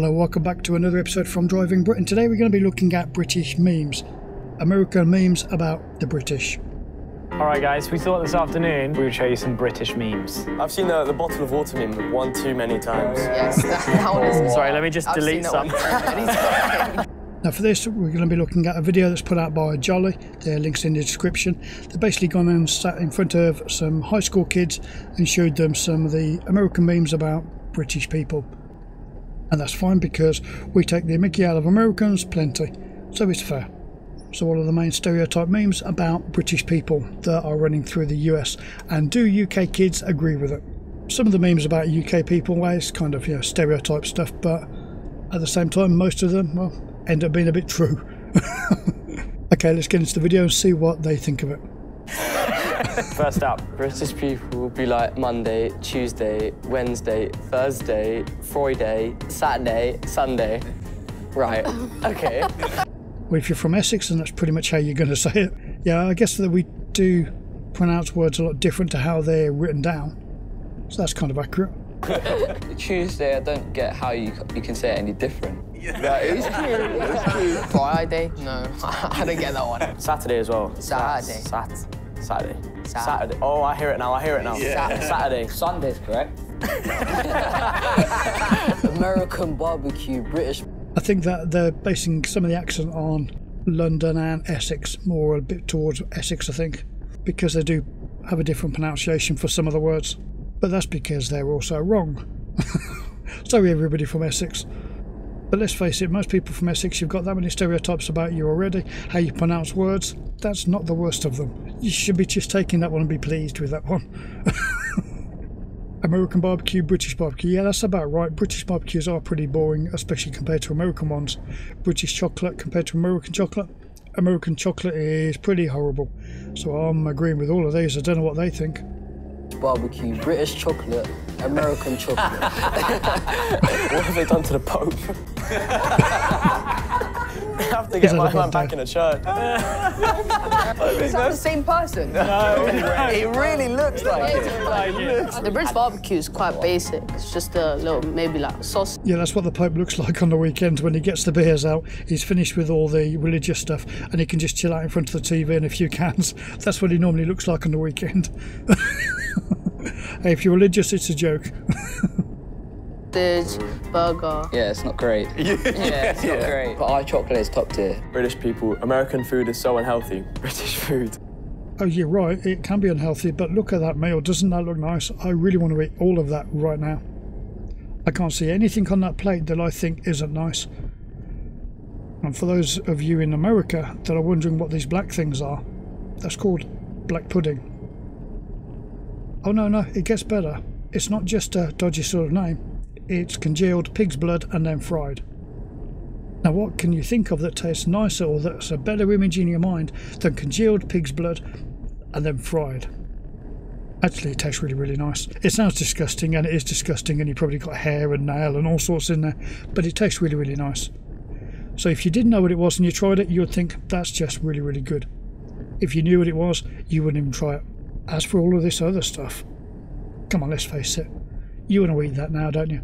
Hello, welcome back to another episode from Driving Britain. Today we're going to be looking at British memes, American memes about the British. All right, guys, we thought this afternoon we would show you some British memes. I've seen the, the bottle of water meme one too many times. Yes, that, that one is. Oh. Sorry, let me just I've delete seen some. too many times. Now, for this, we're going to be looking at a video that's put out by Jolly. Their links in the description. They've basically gone and sat in front of some high school kids and showed them some of the American memes about British people. And that's fine because we take the mickey out of Americans plenty, so it's fair. So, what are the main stereotype memes about British people that are running through the US? And do UK kids agree with it? Some of the memes about UK people, well, it's kind of you know, stereotype stuff, but at the same time, most of them, well, end up being a bit true. okay, let's get into the video and see what they think of it. First up, British people will be like Monday, Tuesday, Wednesday, Thursday, Friday, Saturday, Sunday. Right. Okay. Well, if you're from Essex, then that's pretty much how you're going to say it. Yeah, I guess that we do pronounce words a lot different to how they're written down. So that's kind of accurate. Tuesday, I don't get how you you can say it any different. that is true. That's true. Friday? No, I don't get that one. Saturday as well. Saturday. Sat. Saturday. Sat- Saturday. Oh, I hear it now. I hear it now. Yeah. Saturday. Sunday's correct. American barbecue, British. I think that they're basing some of the accent on London and Essex, more a bit towards Essex, I think, because they do have a different pronunciation for some of the words. But that's because they're also wrong. Sorry, everybody from Essex. But let's face it, most people from Essex, you've got that many stereotypes about you already. How you pronounce words, that's not the worst of them. You should be just taking that one and be pleased with that one. American barbecue, British barbecue. Yeah, that's about right. British barbecues are pretty boring, especially compared to American ones. British chocolate compared to American chocolate. American chocolate is pretty horrible. So I'm agreeing with all of these. I don't know what they think. Barbecue, British chocolate, American chocolate. What have they done to the Pope? they have to get Is that my a man bad back in the church. Is that the same person? No, it really looks like it. The British barbecue is quite basic. It's just a little, maybe like sauce. Yeah, that's what the Pope looks like on the weekend when he gets the beers out. He's finished with all the religious stuff and he can just chill out in front of the TV and a few cans. That's what he normally looks like on the weekend. Hey, if you're religious, it's a joke. Sausage, burger. Yeah, it's not great. yeah, it's not great. But our chocolate is top tier. British people, American food is so unhealthy. British food. Oh, you're right, it can be unhealthy, but look at that meal. Doesn't that look nice? I really want to eat all of that right now. I can't see anything on that plate that I think isn't nice. And for those of you in America that are wondering what these black things are, that's called black pudding. Oh, no, no, it gets better. It's not just a dodgy sort of name, it's congealed pig's blood and then fried. Now, what can you think of that tastes nicer or that's a better image in your mind than congealed pig's blood and then fried? Actually, it tastes really, really nice. It sounds disgusting, and it is disgusting, and you probably got hair and nail and all sorts in there, but it tastes really, really nice. So, if you didn't know what it was and you tried it, you would think that's just really, really good. If you knew what it was, you wouldn't even try it. As for all of this other stuff, come on, let's face it, you want to eat that now, don't you?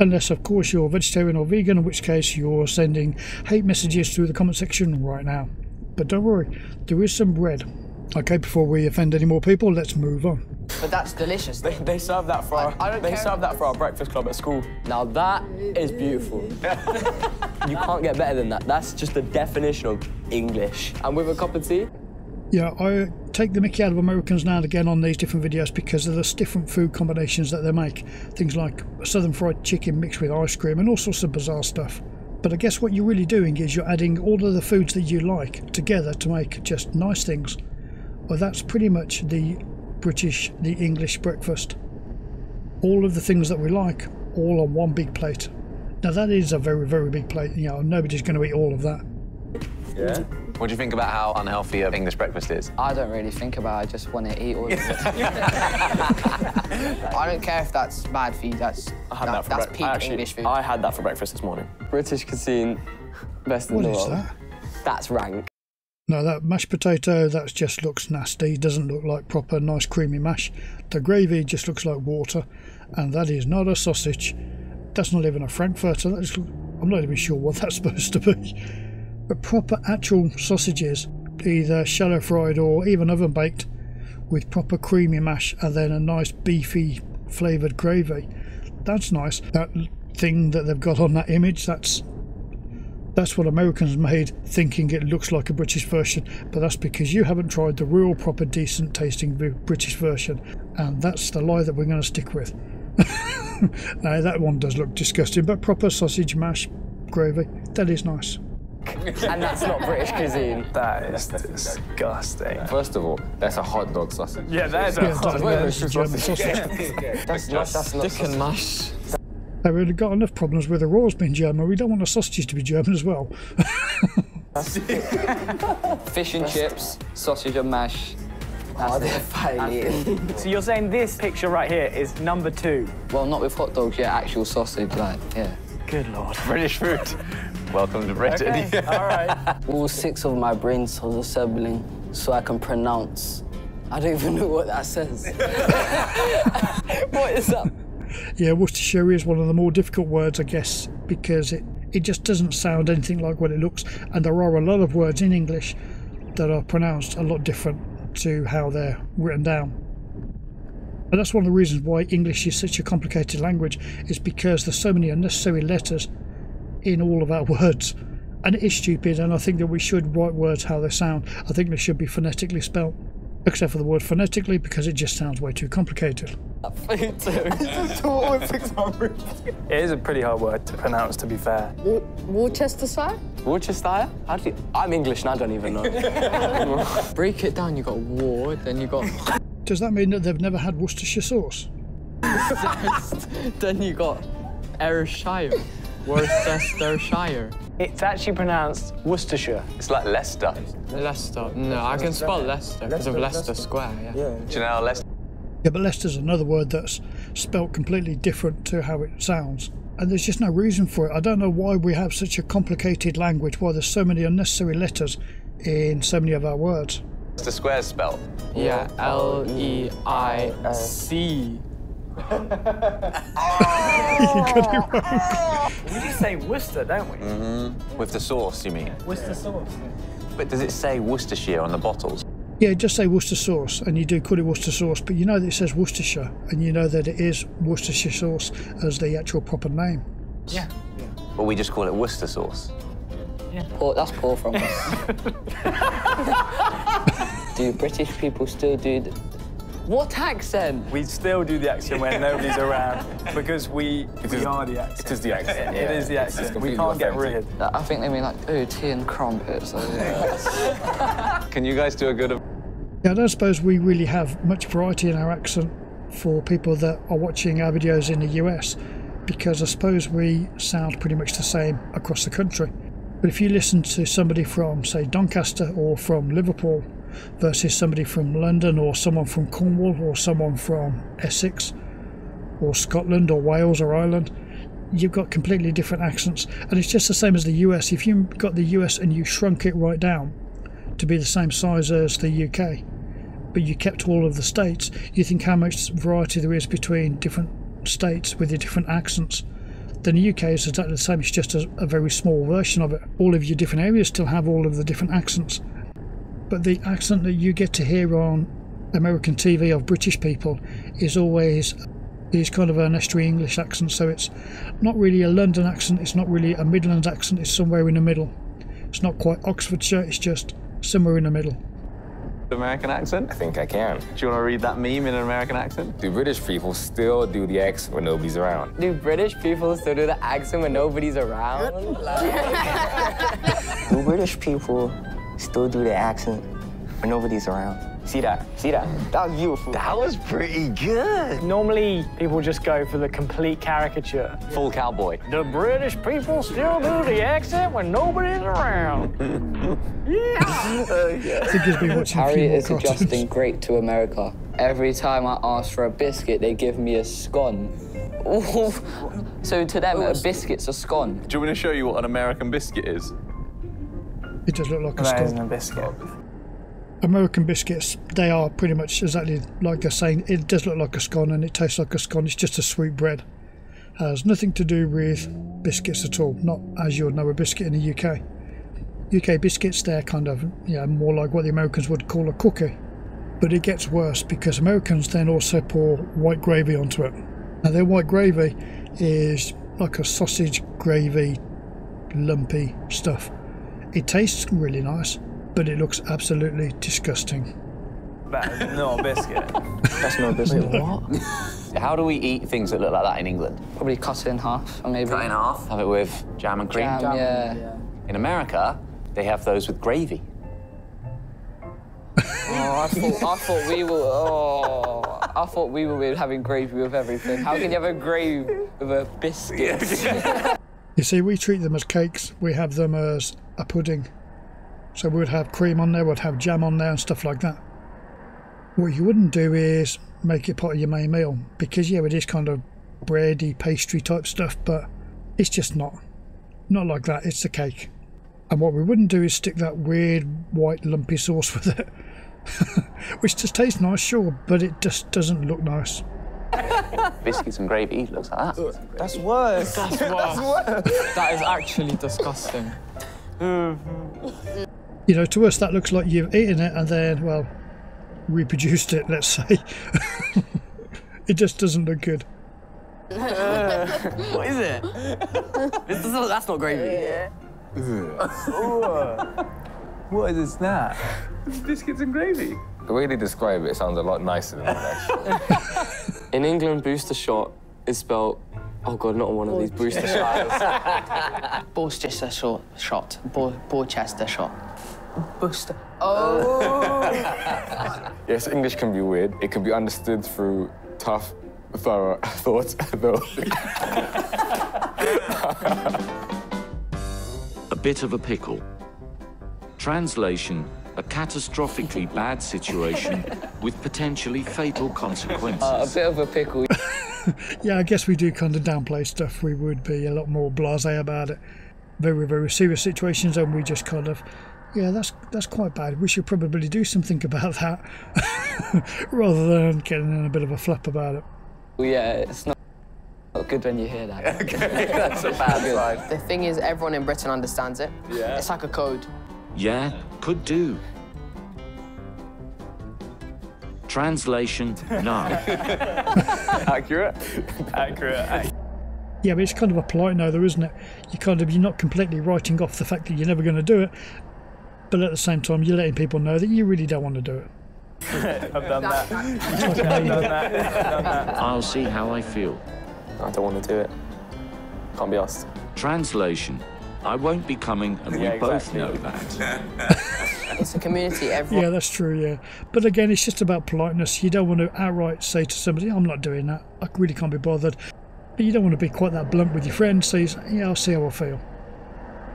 Unless, of course, you're vegetarian or vegan, in which case you're sending hate messages through the comment section right now. But don't worry, there is some bread. Okay, before we offend any more people, let's move on. But that's delicious. They, they serve that for our, I don't they care. serve that for our breakfast club at school. Now that is beautiful. you can't get better than that. That's just the definition of English. And with a cup of tea, Yeah, I take the mickey out of Americans now and again on these different videos because of the different food combinations that they make. Things like southern fried chicken mixed with ice cream and all sorts of bizarre stuff. But I guess what you're really doing is you're adding all of the foods that you like together to make just nice things. Well, that's pretty much the British, the English breakfast. All of the things that we like, all on one big plate. Now that is a very, very big plate. You know, nobody's going to eat all of that. Yeah. What do you think about how unhealthy an English breakfast is? I don't really think about it. I just want to eat all of it. I don't care if that's bad for you. That's I had that- that, for that's breakfast. peak Actually, English food. I had that for breakfast this morning. British cuisine, best in What the is world. that? That's rank. No, that mashed potato, that just looks nasty. Doesn't look like proper nice creamy mash. The gravy just looks like water, and that is not a sausage. That's not even a frankfurter. That's, I'm not even sure what that's supposed to be. But proper actual sausages, either shallow fried or even oven baked, with proper creamy mash and then a nice beefy flavoured gravy. That's nice. That thing that they've got on that image, that's that's what Americans made, thinking it looks like a British version, but that's because you haven't tried the real, proper, decent tasting British version, and that's the lie that we're going to stick with. now, that one does look disgusting, but proper sausage mash gravy, that is nice. and that's not British cuisine. That is disgusting. First of all, that's a hot dog sausage. Yeah, that is a hot that- dog. that is a German sausage. That's not, that's not Stick and mash. They've already got enough problems with the Royals being German. We don't want the sausages to be German as well. Fish and chips, sausage and mash. Oh, they're fighting. So you're saying this picture right here is number two? Well, not with hot dogs, yeah, actual sausage, like, yeah. Good lord. British food. Welcome to Britain. Okay, all right. All six of my brain cells are assembling so I can pronounce. I don't even know what that says. what is that? Yeah, Worcestershire is one of the more difficult words, I guess, because it, it just doesn't sound anything like what it looks. And there are a lot of words in English that are pronounced a lot different to how they're written down. And that's one of the reasons why English is such a complicated language, is because there's so many unnecessary letters in all of our words. And it is stupid, and I think that we should write words how they sound. I think they should be phonetically spelt, except for the word phonetically, because it just sounds way too complicated. It is a pretty hard word to pronounce, to be fair. Worcestershire? Worcestershire? How do you... I'm English and I don't even know. Break it down, you've got war, then you've got Does that mean that they've never had Worcestershire sauce? then you got Ayrshire, Worcestershire. It's actually pronounced Worcestershire. It's like Leicester. Leicester. No, I can spell Leicester because of Leicester Square, yeah. Do you know how Leicester Yeah, but Leicester's another word that's spelt completely different to how it sounds. And there's just no reason for it. I don't know why we have such a complicated language, why there's so many unnecessary letters in so many of our words. The Square spelled? Yeah, L E I C. you got it wrong. We just say Worcester, don't we? Mm-hmm. With the sauce, you mean? Worcester sauce. But does it say Worcestershire on the bottles? Yeah, just say Worcester sauce, and you do call it Worcester sauce, but you know that it says Worcestershire, and you know that it is Worcestershire sauce as the actual proper name. Yeah. But we just call it Worcester sauce. Poor, that's poor from us. do British people still do th- what accent? We still do the accent when nobody's around because we, we are the accent. It is the accent. It is the accent. We can't get rid. I think they mean like, oh, tea and crumpets. So, yeah. Can you guys do a good? Yeah, I don't suppose we really have much variety in our accent for people that are watching our videos in the US, because I suppose we sound pretty much the same across the country. But if you listen to somebody from, say, Doncaster or from Liverpool versus somebody from London or someone from Cornwall or someone from Essex or Scotland or Wales or Ireland, you've got completely different accents. And it's just the same as the US. If you've got the US and you shrunk it right down to be the same size as the UK, but you kept all of the states, you think how much variety there is between different states with the different accents. Then the UK is exactly the same, it's just a, a very small version of it. All of your different areas still have all of the different accents. But the accent that you get to hear on American TV of British people is always is kind of an estuary English accent, so it's not really a London accent, it's not really a Midlands accent, it's somewhere in the middle. It's not quite Oxfordshire, it's just somewhere in the middle. American accent? I think I can. Do you want to read that meme in an American accent? Do British people still do the accent when nobody's around? Do British people still do the accent when nobody's around? Do British people still do the accent when nobody's around? See that? See that? That was beautiful. That was pretty good. Normally, people just go for the complete caricature. Full cowboy. The British people still do the accent when nobody's around. I think he's been watching a few Harriet more is cartoons. adjusting great to America. Every time I ask for a biscuit, they give me a scone. so to them, a biscuit's a scone. Do you want me to show you what an American biscuit is? It does look like a skull. a biscuit. American biscuits, they are pretty much exactly like they're saying. It does look like a scone and it tastes like a scone. It's just a sweet bread. It has nothing to do with biscuits at all. Not as you would know a biscuit in the UK. UK biscuits, they're kind of yeah more like what the Americans would call a cookie. But it gets worse because Americans then also pour white gravy onto it. Now their white gravy is like a sausage gravy, lumpy stuff. It tastes really nice, but it looks absolutely disgusting. That is not a biscuit. That's not a biscuit. What? How do we eat things that look like that in England? Probably cut it in half, or maybe. Cut in half, have it with jam and cream. Jam, yeah. In America, they have those with gravy. Oh, I thought, I thought we were. Oh, I thought we were having gravy with everything. How can you have a gravy with a biscuit? You see, we treat them as cakes. We have them as a pudding. So we would have cream on there, we'd have jam on there and stuff like that. What you wouldn't do is make it part of your main meal because yeah, it is kind of bready, pastry type stuff, but it's just not. Not like that. It's a cake. And what we wouldn't do is stick that weird white lumpy sauce with it, which just tastes nice, sure, but it just doesn't look nice. Biscuits and gravy looks like that. That's worse. That's worse. that is actually disgusting. Mm. You know, to us that looks like you've eaten it and then, well, reproduced it, let's say. it just doesn't look good. What is it? This doesn't- that's not gravy. Yeah. What is this snack? Biscuits and gravy. The way they describe it sounds a lot nicer than that. In England, booster shot is spelled. Oh god, not one of these booster shots. Borchester shot. shot. Borchester shot. Booster. Oh. yes, English can be weird. It can be understood through tough, thorough thoughts, though. A bit of a pickle. Translation a catastrophically bad situation with potentially fatal consequences. Uh, a bit of a pickle. Yeah, I guess we do kind of downplay stuff. We would be a lot more blasé about it. Very, very serious situations, and we just kind of, yeah, that's that's quite bad. We should probably do something about that, rather than getting in a bit of a flap about it. Well, yeah, it's not, not good when you hear that. okay, That's a bad sign. The thing is, everyone in Britain understands it. Yeah. It's like a code. Yeah, could do. Translation no. Accurate. Accurate. Yeah, but it's kind of a polite no, though, isn't it? You kind of you're not completely writing off the fact that you're never going to do it, but at the same time, you're letting people know that you really don't want to do it. I've done that. It's like I've done that. I've done that. I'll see how I feel. I don't want to do it. Can't be asked. Translation I won't be coming, and Yeah, we both exactly. know that. It's a community. Everyone. Yeah, that's true. Yeah, but again, it's just about politeness. You don't want to outright say to somebody, "I'm not doing that. I really can't be bothered." But you don't want to be quite that blunt with your friend. So you say, "Yeah, I'll see how I feel."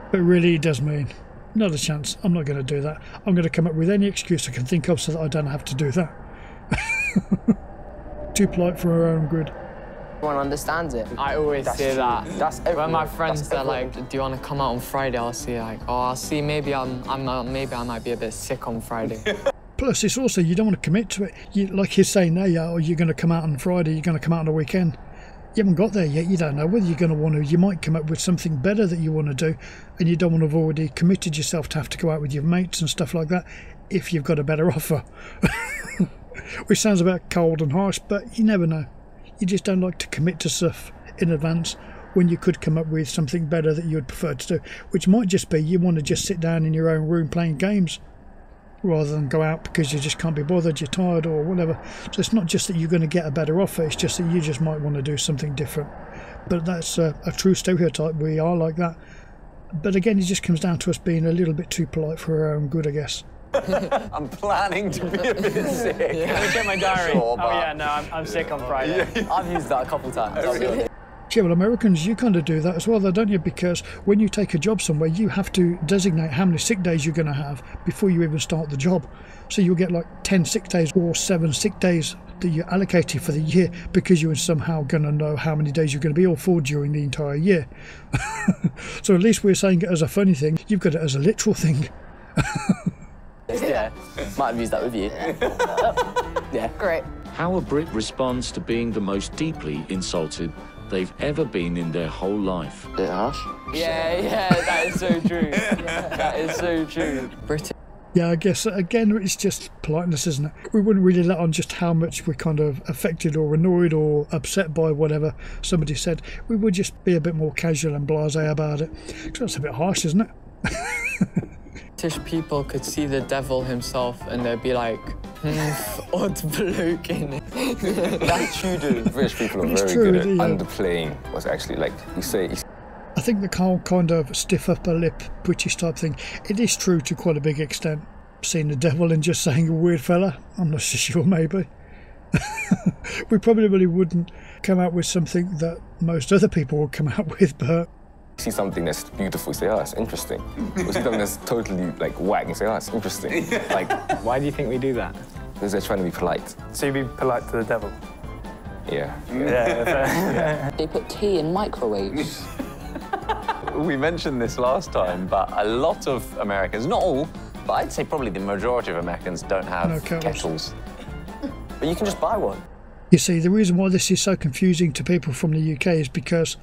But really, it does mean not a chance. I'm not going to do that. I'm going to come up with any excuse I can think of so that I don't have to do that. Too polite for our own good. Everyone understands it. I always say that. That's when my friends That's are like, "Do you want to come out on Friday?" I'll see like, "Oh, I'll see. Maybe I'm, I'm, uh, maybe I might be a bit sick on Friday." Plus, it's also you don't want to commit to it. You, like he's saying there, yeah, oh, you're going to come out on Friday, you're going to come out on the weekend. You haven't got there yet. You don't know whether you're going to want to. You might come up with something better that you want to do, and you don't want to have already committed yourself to have to go out with your mates and stuff like that. If you've got a better offer, which sounds a bit cold and harsh, but you never know. You just don't like to commit to stuff in advance when you could come up with something better that you would prefer to do, which might just be you want to just sit down in your own room playing games rather than go out because you just can't be bothered, you're tired or whatever. So it's not just that you're going to get a better offer, it's just that you just might want to do something different. But that's a, a true stereotype. We are like that. But again, it just comes down to us being a little bit too polite for our own good, I guess. I'm planning to be a bit sick. Let me check my diary. Sure, oh yeah, no, I'm, I'm sick on Friday. I've used that a couple times. Oh, yeah, well, Americans, you kind of do that as well, though, don't you? Because when you take a job somewhere, you have to designate how many sick days you're going to have before you even start the job. So you'll get like 10 sick days or seven sick days that you're allocated for the year because you're somehow going to know how many days you're going to be off for during the entire year. so at least we're saying it as a funny thing. You've got it as a literal thing. Yeah, might have used that with you. yeah. Great. How a Brit responds to being the most deeply insulted they've ever been in their whole life. Bit harsh. Yeah, yeah, that is so true. that is so true. British. Yeah, I guess again it's just politeness, isn't it? We wouldn't really let on just how much we're kind of affected or annoyed or upset by whatever somebody said. We would just be a bit more casual and blasé about it. 'Cause that's a bit harsh, isn't it? British people could see the devil himself and they'd be like, hmm, odd bloke in it. That's you do. British people are It's very true, good at yeah. underplaying what's actually like you say. You I think the whole kind of stiff upper lip British type thing, it is true to quite a big extent. Seeing the devil and just saying a weird fella, I'm not so sure, maybe. we probably wouldn't come out with something that most other people would come out with, but see something that's beautiful, you say, oh, it's interesting. or see something that's totally like whack, you say, oh, it's interesting. Like, Why do you think we do that? because they're trying to be polite. So you be polite to the devil? Yeah. Yeah. fair. They put tea in microwaves. We mentioned this last time, but a lot of Americans, not all, but I'd say probably the majority of Americans don't have No kettles. kettles. But you can just buy one. You see, the reason why this is so confusing to people from the UK is because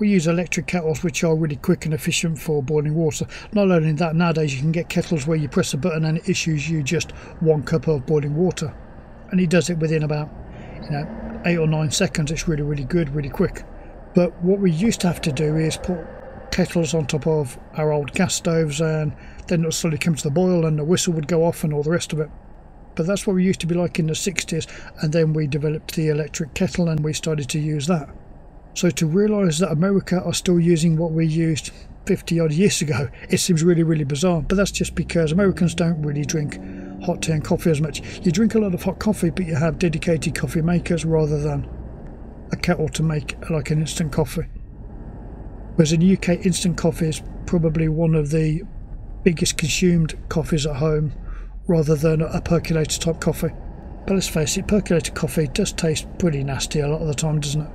we use electric kettles which are really quick and efficient for boiling water. Not only that, nowadays you can get kettles where you press a button and it issues you just one cup of boiling water. And it does it within about, you know, eight or nine seconds. It's really, really good, really quick. But what we used to have to do is put kettles on top of our old gas stoves and then it would slowly come to the boil and the whistle would go off and all the rest of it. But that's what we used to be like in the 60s, and then we developed the electric kettle and we started to use that. So to realise that America are still using what we used 50 odd years ago, it seems really, really bizarre. But that's just because Americans don't really drink hot tea and coffee as much. You drink a lot of hot coffee, but you have dedicated coffee makers rather than a kettle to make like an instant coffee. Whereas in the UK, instant coffee is probably one of the biggest consumed coffees at home rather than a percolator type coffee. But let's face it, percolator coffee does taste pretty nasty a lot of the time, doesn't it?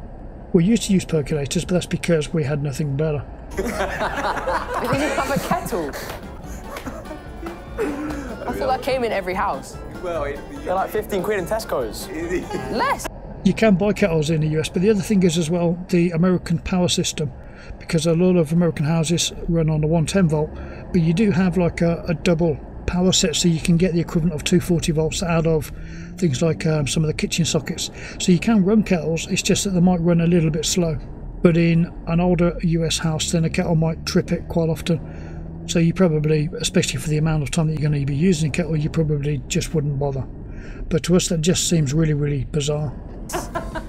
We used to use percolators, but that's because we had nothing better. We didn't have a kettle. I thought that came in every house. Well, They're like 15 quid in Tesco's. Less. You can buy kettles in the US, but the other thing is as well the American power system, because a lot of American houses run on a 110 volt, but you do have like a, a double power set, so you can get the equivalent of 240 volts out of things like um, some of the kitchen sockets. So you can run kettles, it's just that they might run a little bit slow. But in an older US house, then a kettle might trip it quite often. So you probably, especially for the amount of time that you're going to be using a kettle, you probably just wouldn't bother. But to us, that just seems really, really bizarre.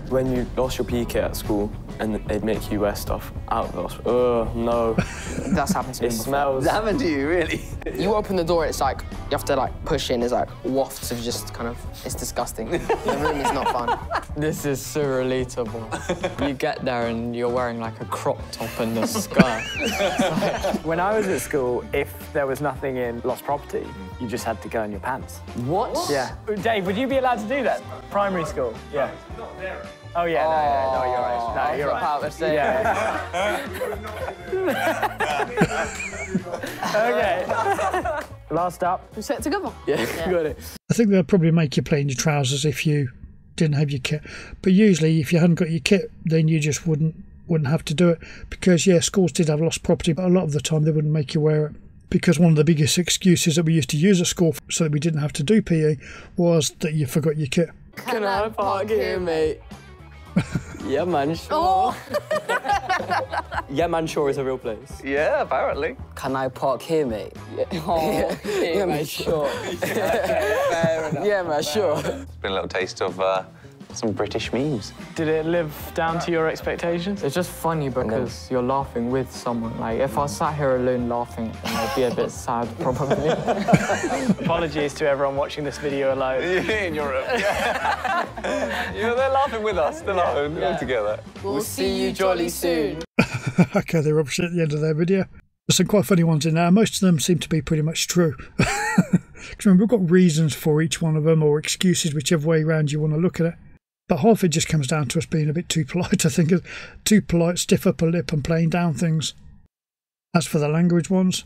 When you lost your PE kit at school and they'd make you wear stuff out of the hospital. Ugh, oh, no. That's happened to me It before. smells. That happened to you, really? You open the door, it's like you have to like push in. It's like wafts of just kind of. It's disgusting. the room is not fun. This is so relatable. you get there and you're wearing like a crop top and a skirt. When I was at school, if there was nothing in lost property, you just had to go in your pants. what? Yeah. Dave, would you be allowed to do that? Primary school? Yeah. Oh yeah, no, yeah, no, you're right. Oh, no, you're right. About to say. Yeah. okay. Last up. We set it together. Yeah, got it. I think they'd probably make you play in your trousers if you didn't have your kit. But usually, if you hadn't got your kit, then you just wouldn't wouldn't have to do it because yeah, schools did have lost property, but a lot of the time they wouldn't make you wear it because one of the biggest excuses that we used to use at school so that we didn't have to do PE was that you forgot your kit. Can I park here, mate? Yeah, man, sure. Oh, Yeah, man, sure is a real place. Yeah, apparently. Can I park here, mate? Oh, yeah, man, sure. Yeah, man, sure. It's been a little taste of uh, some British memes. Did it live down to your expectations? It's just funny because you're laughing with someone. Like, if I sat here alone laughing, then I'd be a bit sad, probably. Apologies to everyone watching this video alone. In Europe. you know, they're laughing with us. They're laughing all together. we'll, see you jolly soon. okay, they're obviously at the end of their video. There's some quite funny ones in there. Most of them seem to be pretty much true. 'Cause remember, we've got reasons for each one of them or excuses, whichever way around you want to look at it. But half it just comes down to us being a bit too polite, I think. Too polite, stiff upper lip, and playing down things. As for the language ones,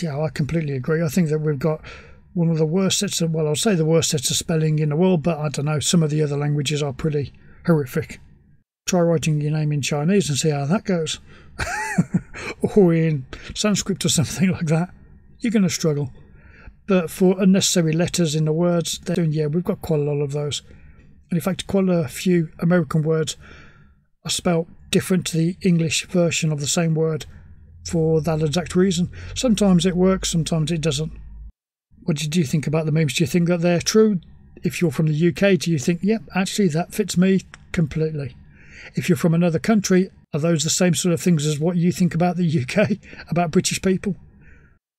yeah, I completely agree. I think that we've got one of the worst sets of, well, I'll say the worst sets of spelling in the world, but I don't know, some of the other languages are pretty horrific. Try writing your name in Chinese and see how that goes. or in Sanskrit or something like that. You're going to struggle. But for unnecessary letters in the words, they're yeah, we've got quite a lot of those. And in fact, quite a few American words are spelt different to the English version of the same word for that exact reason. Sometimes it works, sometimes it doesn't. What did you think about the memes? Do you think that they're true? If you're from the UK, do you think, yep, actually that fits me completely? If you're from another country, are those the same sort of things as what you think about the UK, about British people?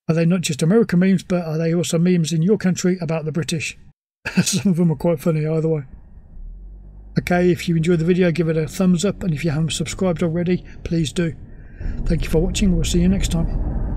Are they not just American memes, but are they also memes in your country about the British? Some of them are quite funny either way. Okay, if you enjoyed the video, give it a thumbs up, and if you haven't subscribed already, please do. Thank you for watching, we'll see you next time.